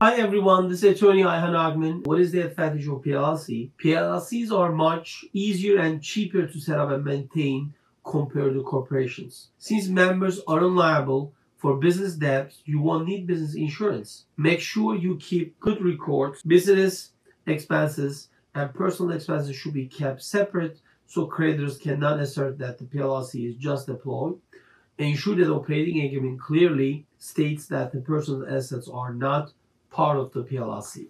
Hi everyone, this is attorney Ayhan Ogmen. What is the advantage of PLLC? PLLCs are much easier and cheaper to set up and maintain compared to corporations. Since members aren't liable for business debts, you won't need business insurance. Make sure you keep good records. Business expenses and personal expenses should be kept separate so creditors cannot assert that the PLLC is just deployed. Ensure that operating agreement clearly states that the personal assets are not part of the PLLC.